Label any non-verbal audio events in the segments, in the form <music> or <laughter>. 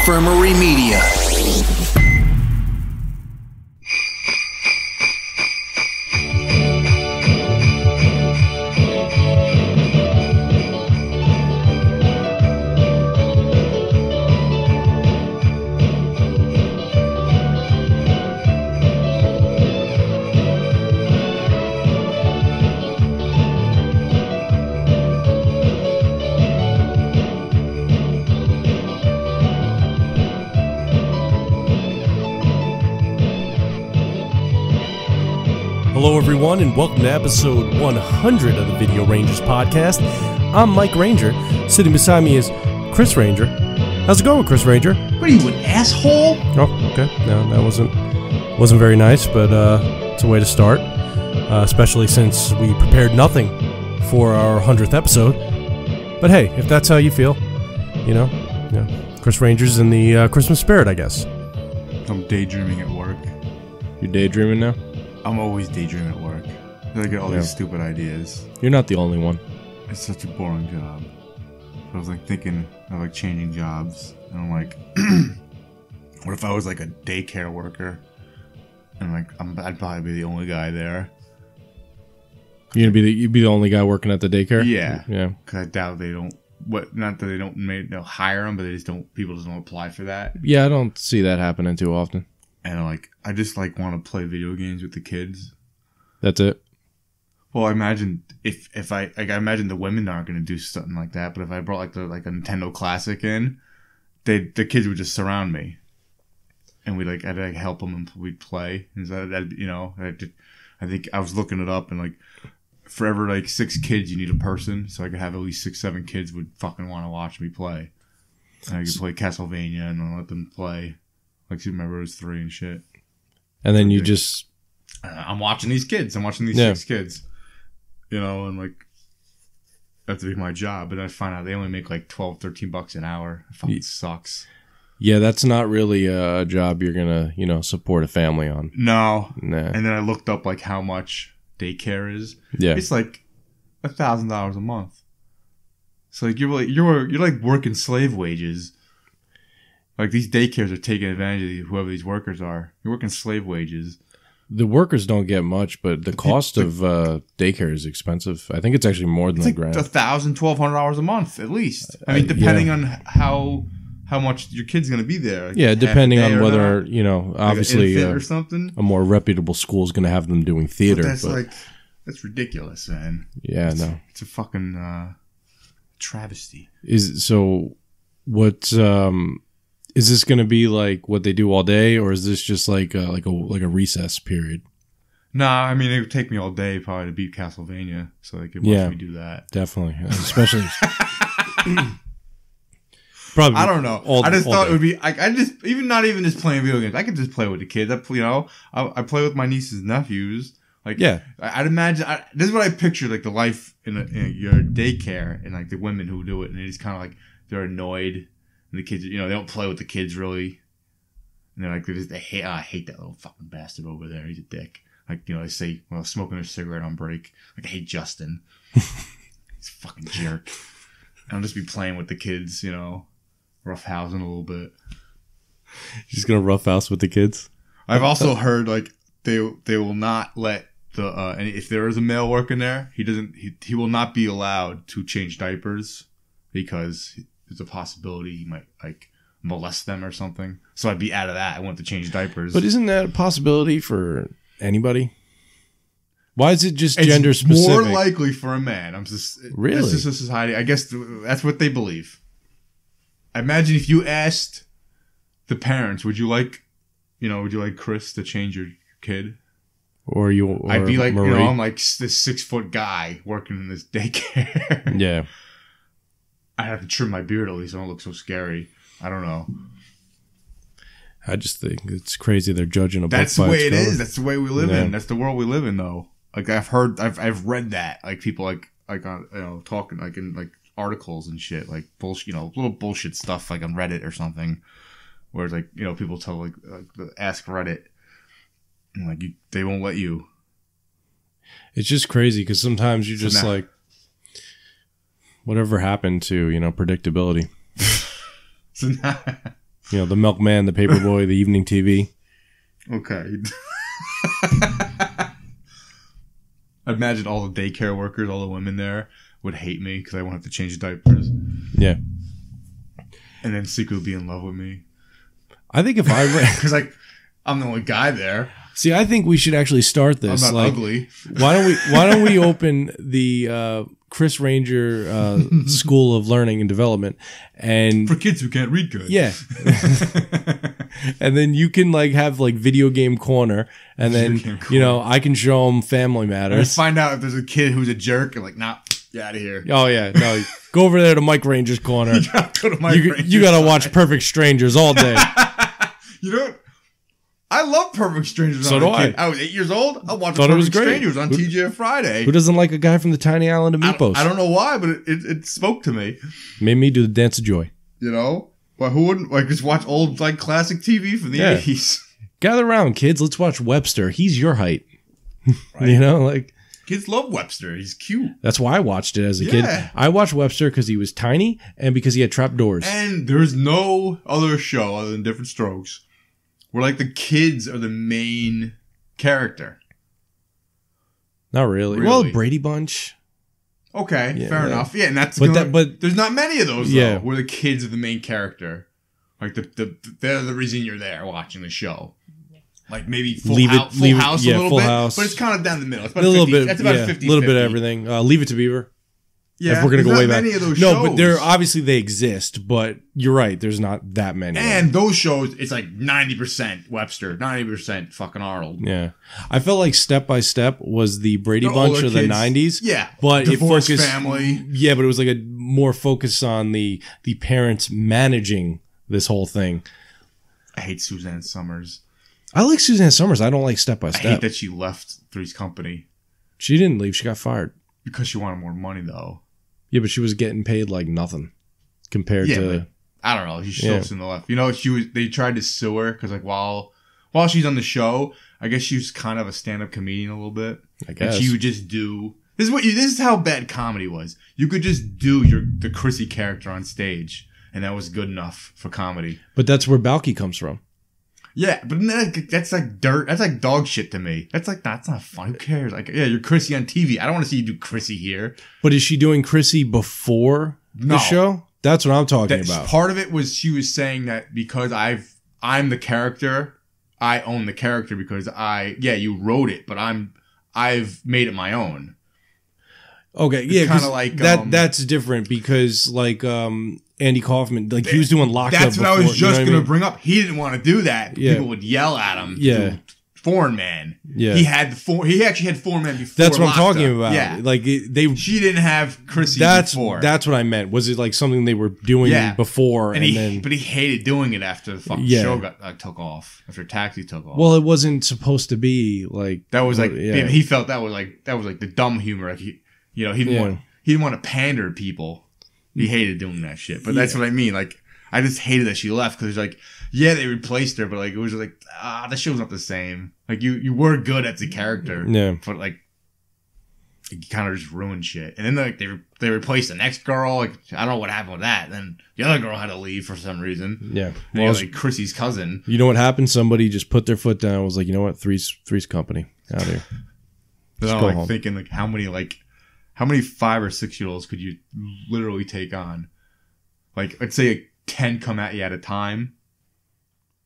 Infirmary Media. Everyone, and welcome to episode 100 of the Video Rangers podcast. I'm Mike Ranger. Sitting beside me is Chris Ranger. How's it going, Chris Ranger? What are you, an asshole? Oh, okay. No, that wasn't wasn't very nice, but uh, it's a way to start. Uh, especially since we prepared nothing for our hundredth episode. But hey, if that's how you feel, you know, yeah, Chris Ranger's in the uh, Christmas spirit, I guess. I'm daydreaming at work. You're daydreaming now. I'm always daydreaming at work. I get all Yeah. these stupid ideas. You're not the only one. It's such a boring job. I was like thinking of like changing jobs, and I'm like, <clears throat> what if I was like a daycare worker, and like I'm, I'd probably be the only guy there. You're gonna be the you'd be the only guy working at the daycare. Yeah. yeah. Cause I doubt they don't. What? Not that they don't make hire them, but they just don't. People just don't apply for that. Yeah, I don't see that happening too often. And like, I just like want to play video games with the kids. That's it. Well, I imagine if if I like I imagine the women aren't gonna do something like that, but if I brought like the like a Nintendo Classic in, they the kids would just surround me, and we like I'd like help them and we'd play. And so that you know I, did, I think I was looking it up and like for every like six kids you need a person, so I could have at least six seven kids would fucking want to watch me play. And I could play Castlevania and I'll let them play like Super Mario Bros. three and shit. And then you just uh, I'm watching these kids. I'm watching these Yeah. six kids. You know, and like that's to be my job. But I find out they only make like 12, 13 bucks an hour. It fucking Ye- sucks. yeah, that's not really a job you're gonna you know support a family on. No. Nah. And then I looked up like how much daycare is. Yeah. It's like a thousand dollars a month. So like you're like you're you're like working slave wages. Like these daycares are taking advantage of whoever these workers are. You're working slave wages. The workers don't get much, but the cost the- of uh, daycare is expensive. I think it's actually more than It's a like grand. a thousand, twelve hundred dollars a month at least. I mean, Uh, depending yeah. on how how much your kid's gonna be there. like yeah, depending on whether not. you know, obviously infant uh, or something. a more reputable school is gonna have them doing But theater. that's but like that's ridiculous, man. yeah, no. It's a fucking uh, travesty. Is so what? um Is this gonna be like what they do all day, or is this just like a, like a like a recess period? Nah, I mean it would take me all day probably to beat Castlevania, so they could watch Yeah. me do that. Definitely, especially. <laughs> <clears throat> Probably. I don't know. all- I just all thought day. it would be. I, I just even not even just playing video games. I could just play with the kids. I play, you know, I, I play with my nieces and nephews. Like Yeah. I- I'd imagine. I, this is what I pictured like the life in, a, in your daycare and like the women who do it, and it's kind of like they're annoyed, and the kids, you know, they don't play with the kids really, and they're like they just they hate. "Oh, I hate that little fucking bastard over there. He's a dick. Like you know, they say well smoking a cigarette on break. Like I hate Justin. <laughs> He's a fucking jerk. And I'll just be playing with the kids, you know, roughhousing a little bit. She's gonna rough house with the kids. I've also heard like they they will not let the uh, and if there is a male working there, he doesn't he, he will not be allowed to change diapers because there's a possibility he might like molest them or something. So I'd be out of that. I want to change diapers. But isn't that a possibility for anybody? Why is it just It's gender specific? More likely for a man. I'm just Really? That's just a society. I guess that's what they believe. I imagine if you asked the parents, would you like, you know, would you like Chris to change your kid? or you? Or I'd be like, Marie? you know, I'm like this six foot guy working in this daycare. <laughs> yeah. I have to trim my beard at least. I don't look so scary. I don't know. I just think it's crazy they're judging a book That's the way it its is. That's the way we live Yeah. in. That's the world we live in, though. Like I've heard, I've I've read that. Like people like like on you know talking like in like articles and shit, like bullshit, you know, little bullshit stuff like on Reddit or something, where it's like you know people tell like, like the ask Reddit, and like you, they won't let you. It's just crazy because sometimes you So just now- like whatever happened to you know predictability. <laughs> So now, You know, the milkman, the paperboy, the evening TV. Okay. <laughs> I imagine all the daycare workers, all the women there would hate me because I won't have to change the diapers, Yeah. and then secretly be in love with me I think if I <laughs> ran, because like I'm the only guy there. See, I think we should actually start this. I'm not like, ugly. why don't we? Why don't we <laughs> open the uh, Chris Ranger uh, School of Learning and Development, and For kids who can't read good. yeah, <laughs> and then you can like have like video game corner, and then Video game you know I can show them Family Just Matters. find out if there's a kid who's a jerk and like, nah, get out of here. Oh yeah, no, <laughs> go over there to Mike Ranger's corner. Go to my You, you gotta watch Perfect Strangers all day. You know, I love Perfect Strangers. So when I was do. I. I was eight years old. I watched Thought it Perfect was great. Strangers on Who- TGI Friday. Who doesn't like a guy from the tiny island of I, Mypos? I don't know why, but it, it, it spoke to me. Made me do the dance of joy. You know, but who wouldn't like just watch old like classic TV from the Yeah. eighties? <laughs> Gather around, kids. Let's watch Webster. He's your height. <laughs> you know, like Kids love Webster. He's cute, that's why I watched it as a Yeah. kid. I watched Webster because he was tiny and because he had trap doors. and there's no other show other than Different Strokes where like the kids are the main character. Not really. Well, Brady Bunch. Okay, Yeah. fair enough. Yeah, and that's But gonna- that- but- there's not many of those Yeah. though, where the kids are the main character. Like the, the they're the reason you're there watching the show. Like maybe Full, Leave it- Hou- Full leave it- House yeah, a little Full bit, House. but it's kind of down the middle. It's A about little 50, bit, That's about yeah, 50 a little bit of everything. Uh, Leave it to Beaver. Yeah, if we're gonna go way back. many of those no, shows. but they're obviously they exist. But you're right. There's not that many. and those shows, it's like ninety percent Webster, ninety percent fucking Arnold. yeah, I felt like Step by Step was the Brady The Bunch of the kids. '90s. Yeah, but it focused- family. Yeah, but it was like a more focus on the the parents managing this whole thing. I hate Suzanne Somers. I like Suzanne Somers. I don't like Step by I hate Step. that she left Three's Company She didn't leave. She got fired. because she wanted more money though. Yeah, but she was getting paid like nothing compared Yeah, to. I don't know. She Yeah. shifts in the left. You know, she was. They tried to sue her because like while while she's on the show, I guess she was kind of a stand up comedian a little bit. I And guess. she would just do. This is what you. This is how bad comedy was. You could just do your the Chrissy character on stage, and that was good enough for comedy. but that's where Balki comes from. Yeah, but that's like dirt. That's like dog shit to me. That's like that's not fun. Who cares? Like, yeah, you're Chrissy on TV. I don't want to see you do Chrissy here. But is she doing Chrissy before No. the show? That's what I'm talking That about. part of it was she was saying that because I've I'm the character, I own the character because I yeah you wrote it, but I'm I've made it my own. Okay, yeah, kinda 'cause like, that. um, that's different because like um Andy Kaufman, like he was doing locked That's up. what I before, was you know just what I gonna mean? bring up. He didn't want to do that. Yeah. People would yell at him. Yeah. foreign man. Yeah. he had the four. He actually had four men before. That's what I'm talking Up. about. Yeah, like it, they. she didn't have Chrissy That's before. that's what I meant. Was it like something they were doing Yeah. before and and, he, then? but he hated doing it after the fucking Yeah. show got uh, took off. After Taxi took off. well, it wasn't supposed to be like That was like yeah. he felt that was like that was like the dumb humor. Like he, you know, he didn't want he didn't want to pander to people. He hated doing that shit. But that's what I mean. Like I just hated that she left because like yeah they replaced her, but like it was like ah the show's not the same. Like you you were good at the character, Yeah. but like you kind of just ruined shit. And then like they re- they replaced the next girl. Like I don't know what happened with that. Then the other girl had to leave for some reason. yeah. Well, Well, like Chrissy's cousin. you know what happened? Somebody just put their foot down. and Was like, you know what? Three's three's company out here. <laughs> Go like home. thinking like how many like how many five or six year olds could you literally take on? Like let's say like, ten come at you at a time.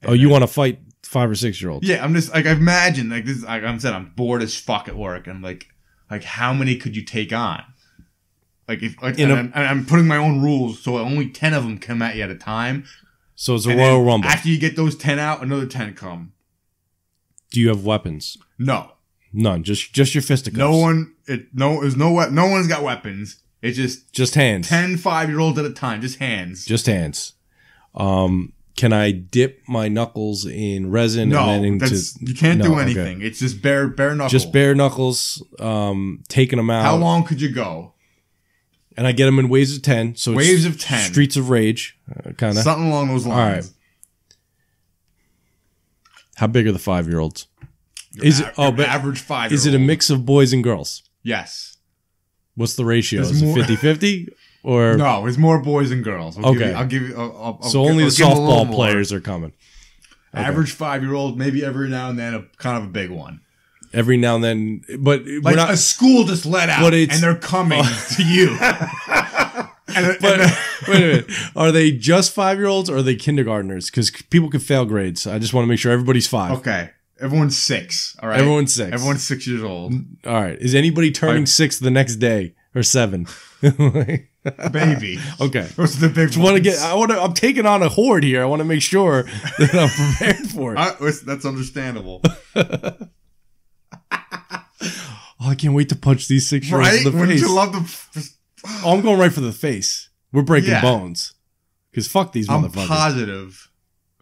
Oh, you want to fight five or six year olds? Yeah, I'm just like I imagine like this. Like I'm saying, I'm bored as fuck at work, and like like how many could you take on? Like if like, In a- I'm, I'm putting my own rules, so only ten of them come at you at a time. So it's a and then Royal Rumble. After you get those ten out, another ten come. Do you have weapons? No, None. Just just your fisticuffs. no one. It no. There's no. we- No one's got weapons. It's just Just hands. 10 five year olds at a time, just hands. Just hands. Um, can I dip my knuckles in resin no, and then into that's, you can't No, do okay. anything. It's just bare bare knuckles. just bare knuckles? Um, taking them out. How long could you go? And I get them in waves of ten. So it's Waves of 10. Streets of Rage, uh, kind of. Something along those lines. right. How big are the five year olds? Is it? A- Oh, but average five. is it a mix of boys and girls? Yes. What's the ratio? There's Is it more- 50 50? or No, it's more boys and girls. I'll Give Okay. you, I'll give you. I'll, I'll, so I'll only give- the I'll give a little softball more. players are coming Average five year old, maybe every now and then a kind of a big one. every now and then. But Like we're not. a school just let out, But it's- and they're coming oh. to you. and, <laughs> and but <laughs> wait a minute, are they just five year olds or are they kindergartners? Because people can fail grades. I just want to make sure everybody's five. okay, everyone's six. All right, Everyone's six. Everyone's six years old. All right. Is anybody turning Like- six the next day or seven? <laughs> Baby. okay. Those are the big Just want to ones. get. I want to. I'm taking on a horde here. I want to make sure that I'm <laughs> prepared for it. Uh, that's- that's understandable, <laughs> Oh, I can't wait to punch these six year olds right? in the Wouldn't face. you love the? oh, I'm going right for the face. We're breaking Yeah. bones. Because fuck these I'm motherfuckers. positive.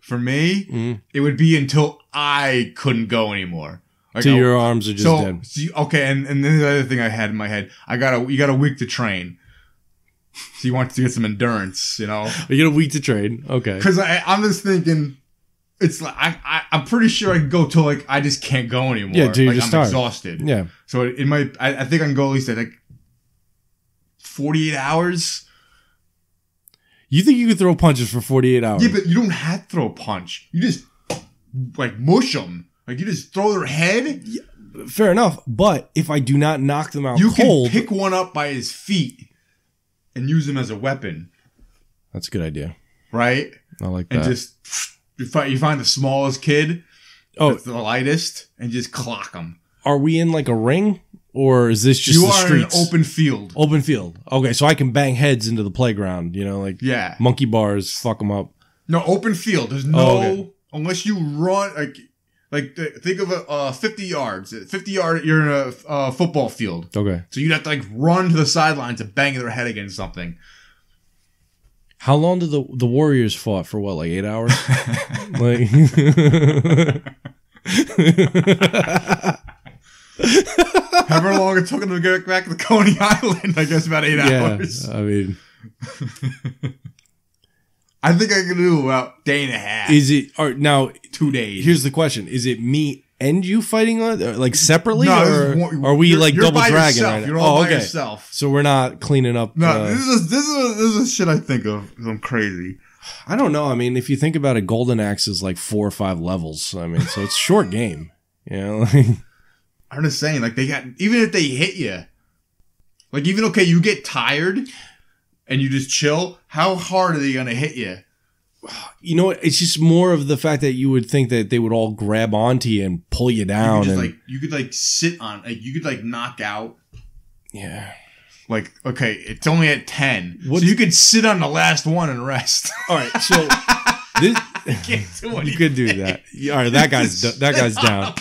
For me, Mhm. it would be until I couldn't go anymore. Like, Till your arms are just so, dead. so you- okay, and and then the other thing I had in my head, I got a you got a week to train. So you want to get some endurance, you know? <laughs> You get a week to train, Okay. Because I'm just thinking, it's like I, I I'm pretty sure I can go till like I just can't go anymore. Yeah, you're like, just I'm tired. exhausted. Yeah. So it, it might. I, I think I can go at least at like 48 hours. You think you could throw punches for 48 hours? Yeah, but you don't have to throw a punch. You just like mush them. Like you just throw their head. Fair enough. But if I do not knock them out You cold, can pick one up by his feet and use him as a weapon, that's a good idea. right? I like And that. just you find you find the smallest kid, oh, the lightest, and just clock him. are we in like a ring or is this just you the are streets? in an open field. Open field. Okay, so I can bang heads into the playground. You know, like Yeah. monkey bars, fuck them up. No, open field. There's no Oh, okay. unless you run like like think of a uh, 50 yards. 50 yard you're in a uh, football field. Okay. So you'd have to like run to the sidelines to bang their head against something. How long did the the Warriors fought for? What, like eight hours? <laughs> like, <laughs> <laughs> However long it took them to get back to Coney Island, I guess about 8 yeah. hours. I mean, <laughs> I think I could do about day and a half. is it? Or now, 2 days. here's the question: Is it me and you fighting on like separately, No, or one- are we you're- like you're double dragon yourself. right? You're all oh, by okay. yourself. So we're not cleaning up. No, uh, this is this is this is shit I think of. I'm crazy. I don't know. I mean, if you think about it, Golden Axe is like four or five levels. I mean, so it's short <laughs> game. You know, like, <laughs> I'm just saying, like they got even if they hit you, like even okay, you get tired and you just chill. How hard are they gonna hit you? you know, it's just more of the fact that you would think that they would all grab onto you and pull you You down. could just and, like you could like sit on, like you could like knock out. yeah. Like okay, it's only at ten, What's- so you could sit on the last one and rest. All right. So <laughs> this, <laughs> Can't do you could do that. <laughs> All right. That guy's that guy's down.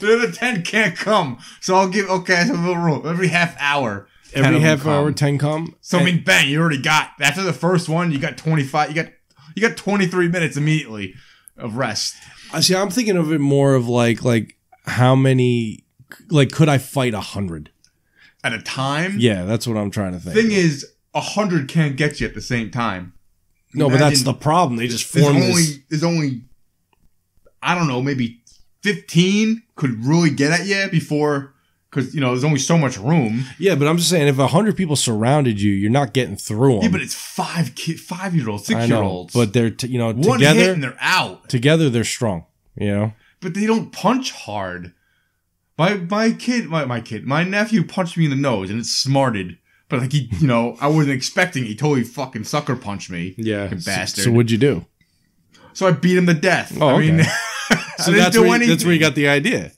The other ten can't come, so I'll give okay. So a little rule every half hour. Every half hour, ten come. So I mean, bang! You already got after the first one. You got twenty five. You got you got twenty three minutes immediately of rest. I see. I'm thinking of it more of like like how many like could I fight a hundred? at a time. Yeah, that's what I'm trying to think. Thing is, a hundred can't get you at the same time. No, but that's the problem. They just There's form only this. there's only I don't know maybe fifteen could really get at you before because you know there's only so much room. Yeah, but I'm just saying, if a hundred people surrounded you, you're not getting through them. Yeah, but it's five kid, five year olds, six I year olds. but they're t- you know one hit together. and they're out. Together, they're strong. You know. But they don't punch hard. My my kid, my my kid, my nephew punched me in the nose and it smarted. But like he, you know, I wasn't expecting. He totally fucking sucker punched me. Yeah, You so- bastard. So, what'd you do? So I beat him to death. Oh, I mean, okay. <laughs> So that's where, that's where you got the idea.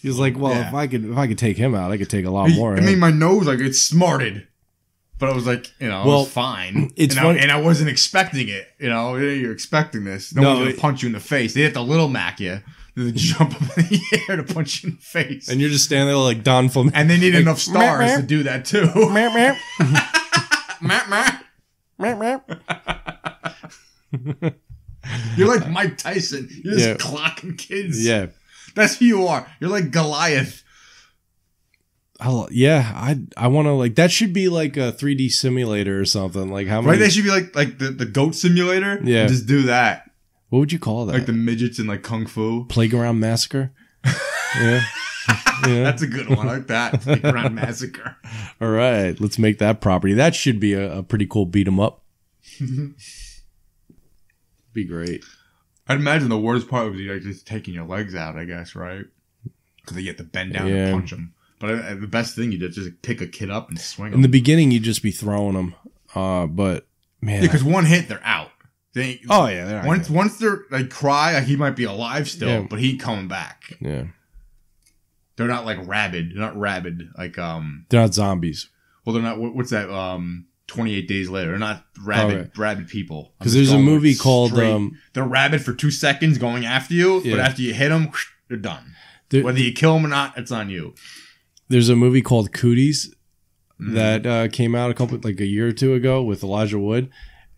He was like, "Well, Yeah. if I could, if I could take him out, I could take a lot He- more." I mean, my nose like it smarted, but I was like, you know, it Well, was fine. <clears throat> it's and, funny- I, and I wasn't expecting it. You know, you're expecting this. No, No, one's gonna it- punch you in the face. They have to little mac you. They <laughs> jump up in the air to punch you in the face. and you're just standing there like Don Flamenco. And they need Like, enough stars meh, to do that too. Meow, meow, Meh, meh. <laughs> meow, meow. <laughs> You're like Mike Tyson. You're just Yeah. clocking kids. yeah, That's who you are. You're like Goliath. I'll, yeah. I I want to like that should be like a 3D simulator or something. Like how many? Right? They should be like like the, the goat simulator. Yeah. Just do that. What would you call that? Like the midgets in like Kung Fu. playground massacre. yeah. <laughs> Yeah. That's a good one. I like that. <laughs> Playground Massacre. All right, let's make that property. That should be a, a pretty cool beat 'em up. <laughs> be great. I'd imagine the worst part would be like just taking your legs out. I guess right because you have to bend down Yeah. and punch them. But uh, the best thing you did is just pick a kid up and swing In them. the beginning, you'd just be throwing them, uh, but man, Yeah, because one hit, they're out. They oh yeah, they're once good. once they're like cry, like, he might be alive still, Yeah. but he ain't coming back. yeah, They're not like rabid. They're not rabid. Like um, they're not zombies. well, they're not. what- What's that? Um, twenty eight days later, they're not rabid. Okay. Rabid people. Because there's a movie called straight. um, they're rabid for two seconds, going after you, Yeah. but after you hit them, they're done. there- Whether you kill them or not, it's on you. there's a movie called Cooties Mm. that uh, came out a couple like a year or two ago with Elijah Wood,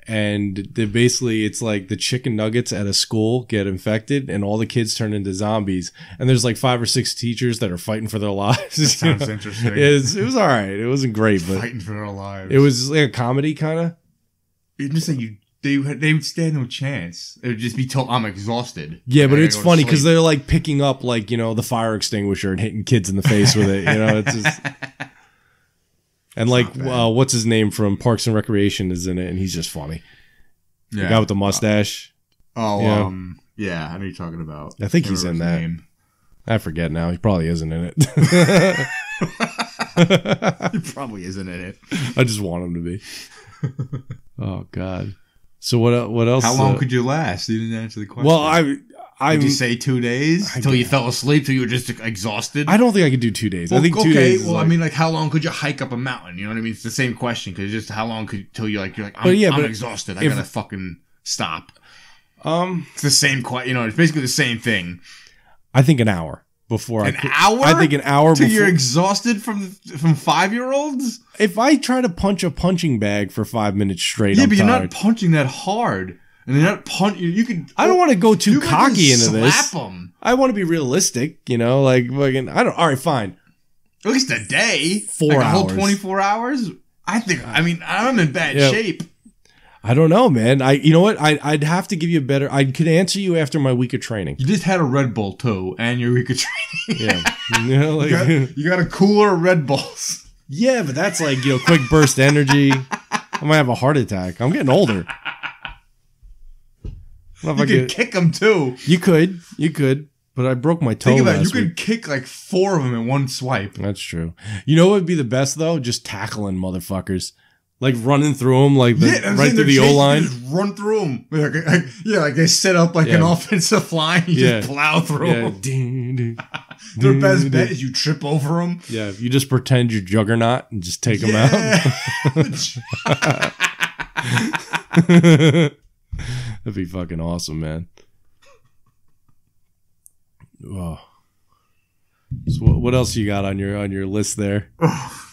and they basically it's like the chicken nuggets at a school get infected and all the kids turn into zombies, and there's like five or six teachers that are fighting for their <laughs> lives. That sounds <laughs> interesting. It's, it was all right. It wasn't great, but Fighting for their lives. it was like a comedy kind of. Say you. They they would stand no chance. It would just be told I'm exhausted. Yeah, but it's gotta go to funny because they're like picking up like you know the fire extinguisher and hitting kids in the face with it. You know, it's just <laughs> and like uh, what's his name from Parks and Recreation is in it, and he's just funny. yeah. The guy with the mustache. Oh, Yeah. um, yeah, I know you're talking about. I think he's in that. name. I forget now. He probably isn't in it. <laughs> He probably isn't in it. <laughs> I just want him to be. <laughs> Oh God. So what? What else? How long uh, could you last? You didn't answer the question. Well, I, I, Did you say two days until you fell asleep till you were just exhausted? I don't think I could do two days. I think two okay. days. well, I mean, like, how long could you hike up a mountain? You know what I mean? It's the same question because just how long could till you like you're like I'm, But yeah, I'm but exhausted. I if- gotta fucking stop. um, It's the same question. You know, it's basically the same thing. I think an hour before An I. Could, hour. I think an hour till before. you're exhausted from from five year olds. if I try to punch a punching bag for five minutes straight, Yeah, I'm but you're not punching that hard, and you're not punch. You, you can. I don't want to go too cocky into this. Slap them I want to be realistic, you know, like fucking. I don't. All right, fine. at least a day, Four like a whole hours. twenty four hours. I think. I mean, I'm in bad Yeah. shape. I don't know, man. I, you know what? I, I'd have to give you a better. I could answer you after my week of training. You just had a Red Bull too, and your week of training. <laughs> Yeah, you know, like, you, got, you got a cooler Red Bulls. yeah, but that's like you know, quick burst energy. I might have a heart attack. I'm getting older. I don't know if You could could- kick them too. you could, you could, but I broke my toe Think about it. You could week. kick like four of them in one swipe. That's true. You know what would be the best though? Just tackling motherfuckers, like running through them, like the, Yeah, right through the O line. run through them. <laughs> Like, like- yeah, like they set up like an offensive line. <laughs> You Yeah. just plow through Yeah, them. ding, ding, <laughs> Their best bet is you trip over them. Yeah, you just pretend you're Juggernaut and just take them out. That'd be fucking awesome, man. Oh. So what, what else you got on your on your list there? <sighs>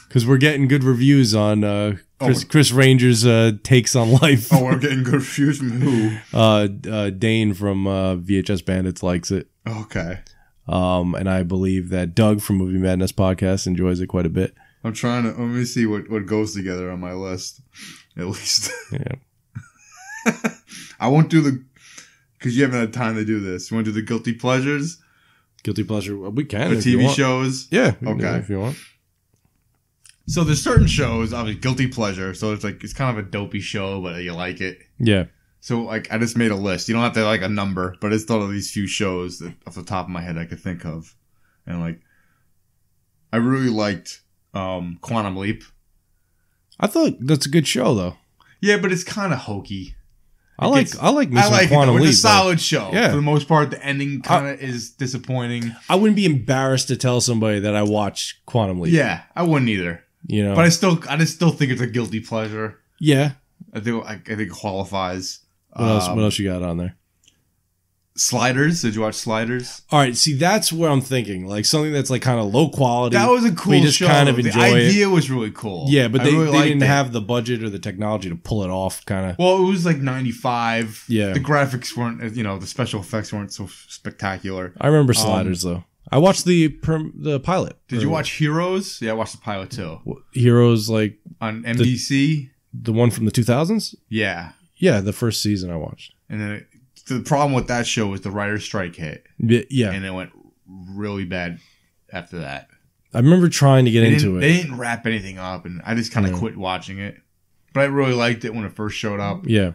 Because we're getting good reviews on uh, Chris, Oh. Chris Ranger's uh, takes on life. oh, we're getting confused from who? <laughs> Uh, uh, Dane from uh, VHS Bandits likes it, Okay. um, and I believe that Doug from Movie Madness podcast enjoys it quite a bit. I'm trying to let me see what, what goes together on my list. At least. Yeah, <laughs> I won't do the because you haven't had time to do this. You want to do the guilty pleasures? guilty pleasure. We can you TV shows? Yeah, we can do it Okay. if you want. So there's certain shows, obviously guilty pleasure. So it's like it's kind of a dopey show, but you like it. Yeah. So like I just made a list. You don't have to like a number, but it's thought of these few shows that off the top of my head I could think of. And like I really liked um Quantum Leap. I thought that's a good show though. Yeah, but it's kind of hokey. I like gets- I like me I like Quantum it. Leap. It's a solid show. Yeah. For the most part, the ending kind of is disappointing. I wouldn't be embarrassed to tell somebody that I watched Quantum Leap. Yeah, I wouldn't either. You know. But I still, I just still think it's a guilty pleasure. yeah. I think, I, I think it qualifies. What else? Um, What else you got on there? Sliders. Did you watch Sliders? All right. See, that's where I'm thinking. Like something that's like kind of low quality. That was a cool we just show. kind of the enjoy it. idea was really cool. yeah, but I they, really they didn't it. have the budget or the technology to pull it off. Kind of. Well, it was like '95. Yeah. the graphics weren't, you know, the special effects weren't so spectacular. I remember Sliders though. I watched the perm, the pilot. Um, Did you watch Heroes? Yeah, I watched the pilot too Heroes? Like on NBC. the one from the 2000s? yeah, Yeah, the first season I watched. and then it, the problem with that show was the writer's strike hit, Yeah. and it went really bad. after that. I remember trying to get They into it. they didn't wrap anything up, and I just kind of Yeah. quit watching it. But I really liked it when it first showed up. yeah,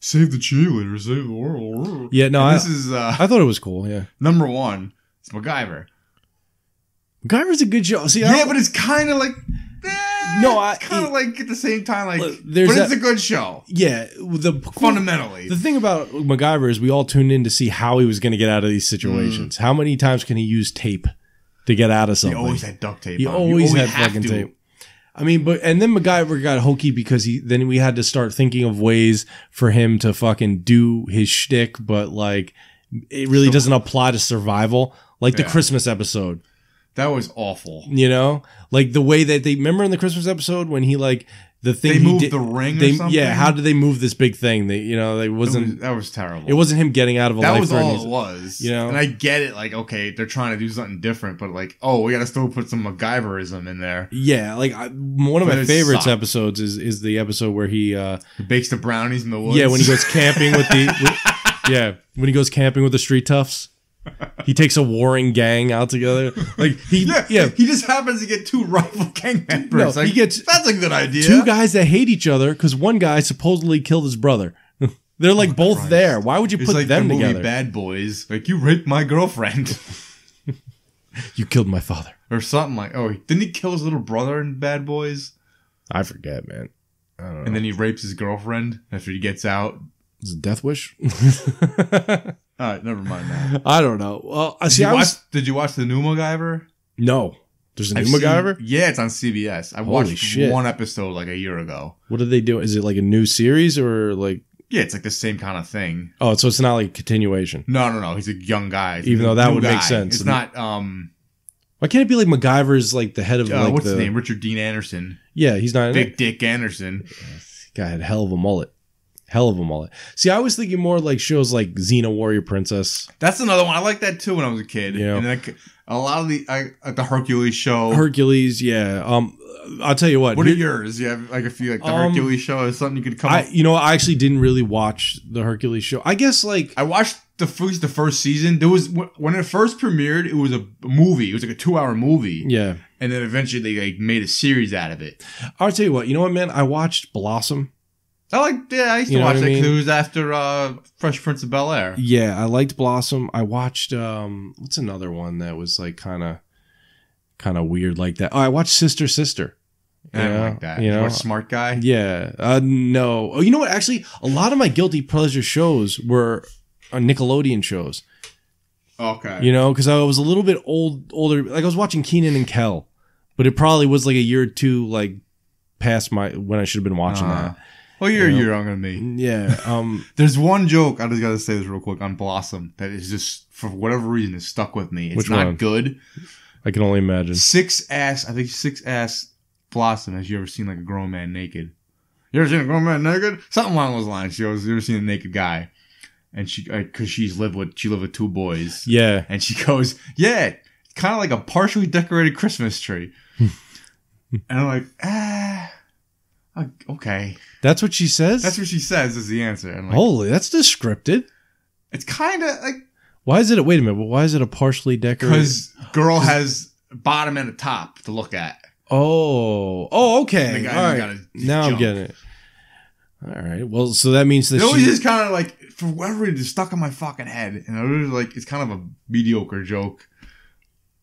Save the cheerleader, save the world. yeah. No, I, this is uh, I thought it was cool. Yeah, number one. It's MacGyver. MacGyver's a good show. See, Yeah, but it's kind of like. No, <laughs> I- it's kind of like at the same time like. Look, there's but it's that- a good show yeah, the <laughs> fundamentally. The thing about MacGyver is we all tuned in to see how he was going to get out of these situations. Mm. How many times can he use tape to get out of you something? always had duct tape. He always you had fucking to. tape. I mean, but and then MacGyver got hokey because he then we had to start thinking of ways for him to fucking do his shtick, but like it really doesn't apply to survival. Like the Christmas episode, That was awful. you know, like the way that they remember in the Christmas episode when he like the thing They he moved did- the ring or They, something? yeah, how did they move this big thing? They, you know, they wasn't. was, that was terrible. It wasn't him getting out of a That life was all it was. you know? and I get it. Like, okay, they're trying to do something different, but like, oh, we got to still put some MacGyverism in there. Yeah, like I, one of But my it favorites sucked. episodes is is the episode where he uh He bakes the brownies in the woods. yeah when he goes camping with the with- <laughs> yeah when he goes camping with the street toughs. He takes a warring gang out together. Like he <laughs> yeah, yeah, He just happens to get two rival gang members. No, like, he gets that's a good idea. two guys that hate each other because one guy supposedly killed his brother. <laughs> They're like oh, both Christ. there. Why would you It's put like them the together? Bad Boys. Like you raped my girlfriend <laughs> You killed my father. or something like. Oh, didn't he kill his little brother in Bad Boys? I forget, man. I don't know. And then he rapes his girlfriend after he gets out. Is it Death Wish? All right, never mind that. <laughs> I don't know. Well, I Did see. you, I watch, was did you watch the new MacGyver? no. There's a new I've seen- MacGyver. yeah, it's on CBS. I Holy watched shit. one episode like a year ago. What are they doing? Is it like a new series or like? Yeah, it's like the same kind of thing. Oh, so it's not like a continuation. No, no, no. He's a young guy. Even though that would make sense. It's not. Um, Why can't it be like MacGyver's like the head of uh, like what's the his name? Richard Dean Anderson. Yeah, he's not Big. Dick Anderson. Guy had a hell of a mullet. Hell of a mullet. See, I was thinking more like shows like Xena Warrior Princess, That's another one. I like that too when I was a kid. Yeah. And like a lot of the I, at the Hercules show. Hercules. Yeah. Um, I'll tell you what. what are yours? You have like a few like the Um, Hercules show is something you could come. I you know I actually didn't really watch the Hercules show. I guess like I watched the first the first season. There was when it first premiered, it was a movie. It was like a two hour movie, yeah. and then eventually they like made a series out of it. I'll tell you what. You know what, man? I watched Blossom. I like yeah, I used to You know watch that I mean? it was after uh, Fresh Prince of Bel Air. Yeah, I liked Blossom. I watched um what's another one that was like kind of kind of weird like that. Oh, I watched Sister Sister. I Yeah, like that. you know, smart guy. Yeah. Uh no. Oh, you know what? Actually, a lot of my guilty pleasure shows were on Nickelodeon shows. Okay. You know, because I was a little bit old, older. Like I was watching Kenan and Kel, but it probably was like a year or two like past my when I should have been watching Uh, well, you're you know. you're younger than me. Yeah. Um. <laughs> There's one joke I just gotta say this real quick on Blossom that is just for whatever reason is stuck with me. It's Which not one? good. I can only imagine. Six ass. I think six ass Blossom. Has you ever seen like a grown man naked? You ever seen a grown man naked? Something along those lines. She goes, "You ever seen a naked guy?" And she, because she's lived with she lived with two boys. Yeah. And she <laughs> goes, Yeah, kind of like a partially decorated Christmas tree. <laughs> and I'm like, Ah, uh, okay. That's what she says. That's what she says is the answer. Like, Holy, that's descriptive. it's kind of like, Why is it? A, wait a minute. Why is it a partially decorated? because girl has bottom and a top to look at. Oh. Oh. Okay. All his Now I'm getting it. All right. Well, so that means that It always she. just kind of like, for whatever reason, it's stuck in my fucking head. And I was like, it's kind of a mediocre joke.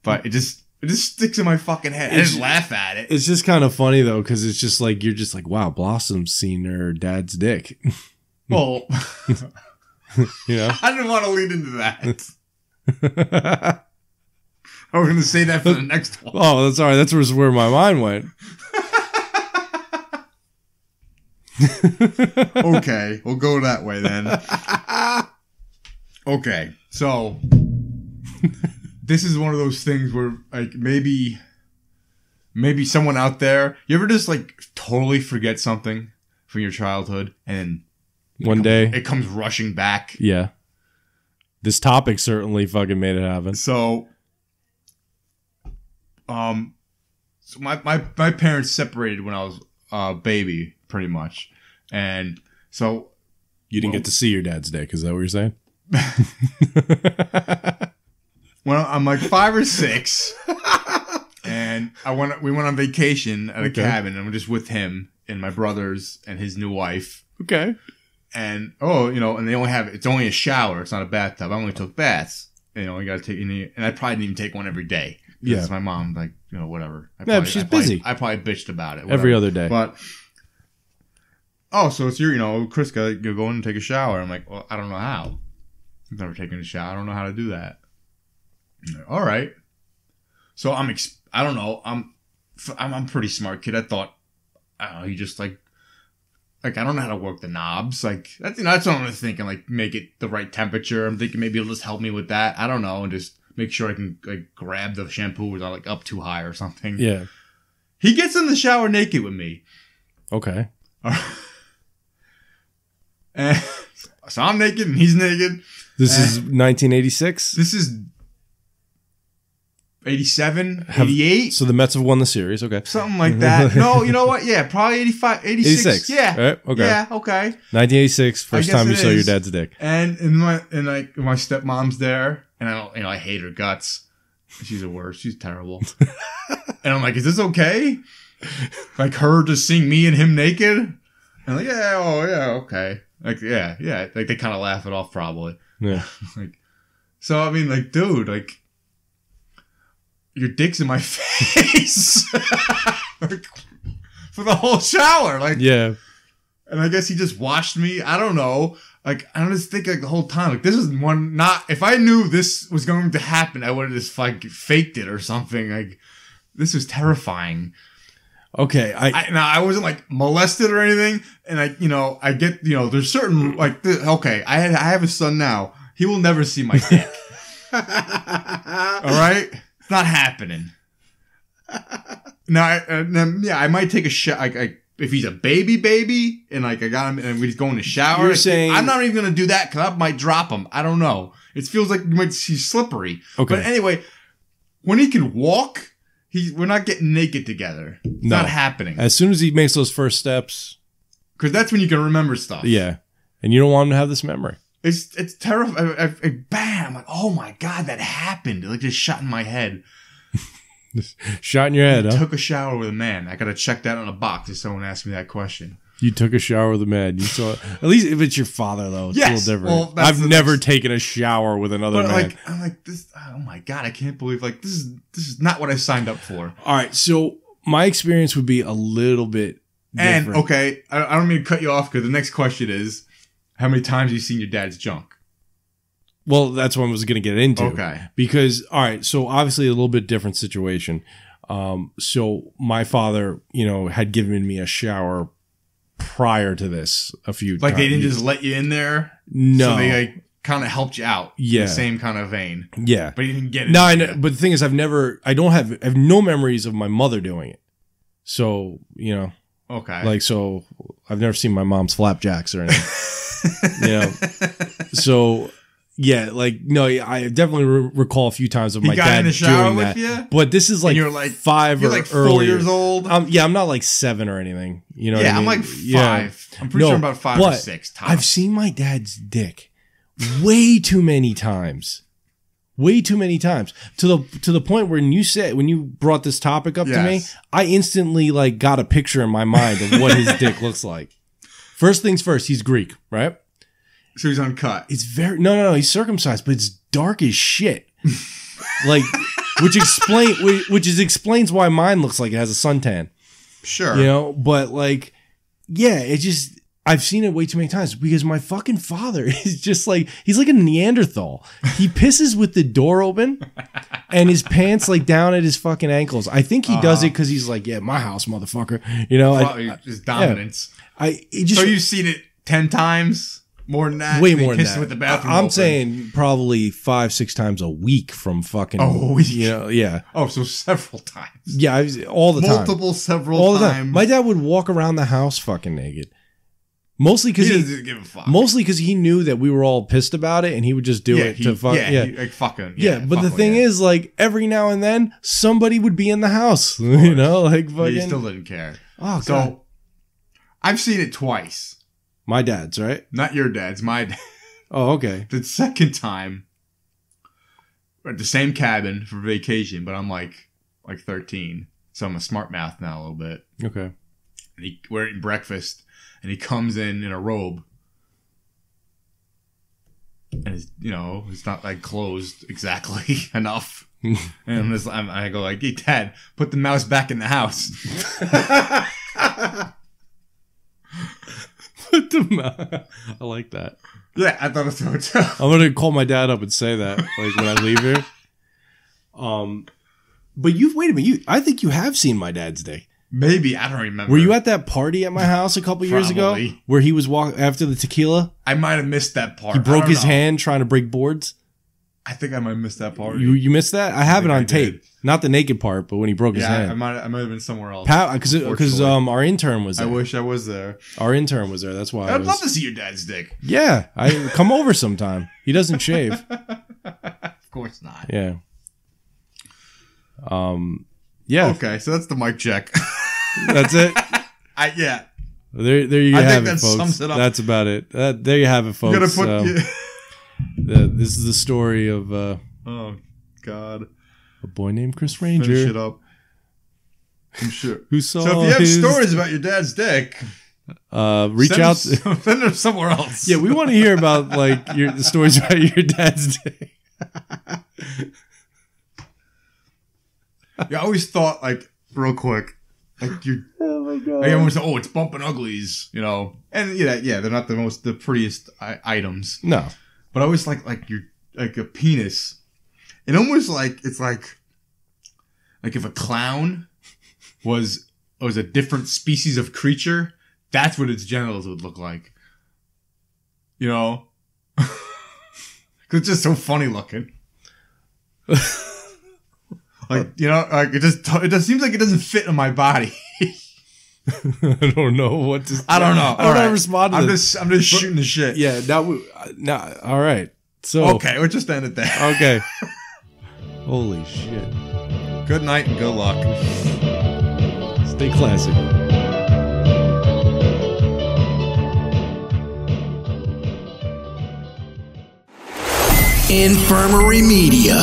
But it just, it just sticks in my fucking head. I just laugh at it. It's just kind of funny though, because it's just like you're just like, wow, Blossom's seen her dad's dick. <laughs> Well, <laughs> you know. <laughs> I didn't want to lead into that. I was going to say that for the next one. oh, that's all right. That's where, where my mind went. okay, we'll go that way then. Okay, so this is one of those things where like maybe maybe someone out there, you ever just like totally forget something from your childhood and One day, it comes rushing back. yeah. This topic certainly fucking made it happen. So um so my my my parents separated when I was a baby pretty much. And so You didn't get to see your dad's dick. Is that what you're saying? <laughs> <laughs> when I'm like five or six, and I went. We went on vacation at a Okay. cabin, and I'm just with him and my brothers and his new wife. Okay. And oh, you know, and they only have it's only a shower. It's not a bathtub. I only took baths. You know, you got to take. any, And I probably didn't even take one every day. Yeah. My mom, like, you know, whatever. I Yeah, probably- but she's I probably- busy. I probably bitched about it. Every other day. But oh, so it's your, you know, Chris, got you go in and take a shower. I'm like, well, I don't know how. I've never taken a shower. I don't know how to do that. All right. So I'm, ex- I don't know. I'm, f- I'm, I'm pretty smart kid. I thought, I don't know. You just like, like I don't know how to work the knobs. Like that's, you know, that's what I'm thinking. Like make it the right temperature. I'm thinking maybe it'll just help me with that. I don't know, and just make sure I can like grab the shampoo without like up too high or something. Yeah. He gets in the shower naked with me. Okay. <laughs> And so I'm naked and he's naked. This Eh. is 1986. This is 87, Have- 88, So the Mets have won the series. Okay. something like that. <laughs> No, you know what? Yeah, probably 85, 86. 86. Yeah. Right? Okay. Yeah, okay. 1986. First time you it saw your dad's dick. And and my and like my stepmom's there, and I don't, you know, I hate her guts. She's the worst. She's terrible. <laughs> and I'm like, is this okay? Like her just seeing me and him naked? And I'm like, yeah, oh yeah, okay. Like yeah, yeah. Like they kind of laugh it off probably. Yeah. <laughs> like, so I mean, like, dude, like, your dick's in my <laughs> face for the whole shower, like, Yeah. and I guess he just watched me. I don't know. Like, I just think like the whole time, like, this is one not. If I knew this was going to happen, I would have just like faked it or something. Like, this was terrifying. Okay. I, I, now I wasn't like molested or anything, and I, you know, I get, you know, there's certain like, th- okay, I had, I have a son now. He will never see my dick. <laughs> All right, not happening. <laughs> Now, I, uh, then, yeah, I might take a shot. Like, like, if he's a baby, baby, and like I got him, and we go in the shower. You're saying- I'm not even gonna do that because I might drop him. I don't know. It feels like you might he's slippery. Okay. But anyway, when he can walk, he we're not getting naked together. It's No. not happening as soon as he makes those first steps, because that's when you can remember stuff. yeah. And you don't want him to have this memory. It's it's terrifying. I, I, I, bam! I'm like, oh my god, that happened. It like just shot in my head. <laughs> Shot in your head, huh? Took a shower with a man. I gotta check that on a box if someone asks me that question. You took a shower with a man. You saw at least if it's your father though, it's Yes. a little different. Well, I've never next- taken a shower with another But man. like, I'm like this. Oh my god, I can't believe like this is this is not what I signed up for. All right, so my experience would be a little bit And okay, I, I don't mean to cut you off because the next question is, how many times have you seen your dad's junk? Well, that's what I was going to get into. Okay. Because all right, so obviously a little bit different situation. Um, so my father, you know, had given me a shower prior to this a few times. Like they didn't just let you in there. no, So they like kind of helped you out. in Yeah. the same kind of vein. yeah. But you didn't get it. No, I know, but the thing is, I've never, I don't have, I have no memories of my mother doing it. So you know, Okay. like, so I've never seen my mom's flapjacks or anything. <laughs> know, so yeah, like no, I definitely re- recall a few times of my dad in the shower doing that. you? But this is like you're like- five You're or like four earlier. years old. Um, yeah, I'm not like seven or anything. You know, what yeah, I I'm mean? like Yeah. five. I'm pretty No, sure I'm about five or six. Tops. I've seen my dad's dick way too many times. Way too many times to the to the point where when you said when you brought this topic up to me, I instantly like got a picture in my mind of what his <laughs> dick looks like. First things first, he's Greek, right? so he's uncut. It's very no no no, he's circumcised, but it's dark as shit. <laughs> like which explain which, which is explains why mine looks like it has a suntan. Sure. You know, but like, yeah, it just I've seen it way too many times because my fucking father <laughs> is just like he's like a Neanderthal. He pisses with the door open and his pants like down at his fucking ankles. I think he does uh-huh. it because he's like, yeah, my house, motherfucker. You know, I, his dominance. I just So you've seen it ten times more than that. way He more than that. With the bathroom I'm open. saying probably five, six times a week from fucking. Week? You know, yeah, Oh, so several times. yeah, was, all the time, Multiple, several all the times. time. My dad would walk around the house fucking naked, mostly because he, doesn't give a fuck. Mostly because he knew that we were all pissed about it, and he would just do yeah, it he, to fuck. yeah, Yeah, he- like fucking. yeah. Yeah, but the thing is, like every now and then, somebody would be in the house. <laughs> You know, like But fucking. he still didn't care. oh, So God. I've seen it twice. my dad's right. Not your dad's. My dad. <laughs> Oh, okay. The second time, at the same cabin for vacation, but I'm like like 13, so I'm a smart mouth now a little bit. Okay. And he, we're eating breakfast, and he comes in in a robe, and it's you know it's not like closed exactly <laughs> enough. <laughs> and I'm just, I'm, I go like, "Hey, Dad, put the mouse back in the house." <laughs> I like that. yeah, I thought it was so. I'm gonna call my dad up and say that, like when I leave here. Um, but you've wait a minute. You, I think you have seen my dad's day. Maybe I don't remember. Were you at that party at my house a couple years ago Probably. where he was walk after the tequila? I might have missed that part. He I broke don't his know. hand trying to break boards. I think I might miss that part. You you missed that? I have it I on tape. Not the naked part, but when he broke his yeah, I might I might have been somewhere else. Because because um our intern was I there. wish I was there. Our intern was there. That's why I I'd was. love to see your dad's dick. Yeah, I <laughs> come over sometime. He doesn't shave. Of course not. Yeah. Um. Yeah, Okay, so that's the mic check. <laughs> that's it. I yeah. There, there you I think have it, that folks. sums it up. That's about it. Uh, there you have it, You folks. <laughs> the- this is the story of uh, Oh God. a boy named Chris Ranger. Finish it up. I'm sure. <laughs> who saw So if you have his, stories about your dad's dick, uh, reach send out. them, send them somewhere else. yeah, we want to hear about like your the stories about your dad's dick. <laughs> Yeah, I always thought like real quick, like you. <laughs> Oh my god! Like everyone said, "Oh, it's bumping uglies," you know, and yeah, yeah, they're not the most the prettiest I- items, no, but I always like like your like a penis. It almost like it's like like if a clown was was a different species of creature, that's what its genitals would look like. You know, <laughs> because it's just so funny looking. <laughs> like you know, like it just it just seems like it doesn't fit in my body. <laughs> I don't know what to. I don't know. <laughs> I don't know right. to respond to I'm this. just I'm just shooting the shit. Yeah, now we now. All right. So Okay, we'll just end it there. okay. <laughs> Holy shit! Good night and good luck. Stay classic. Infirmary Media.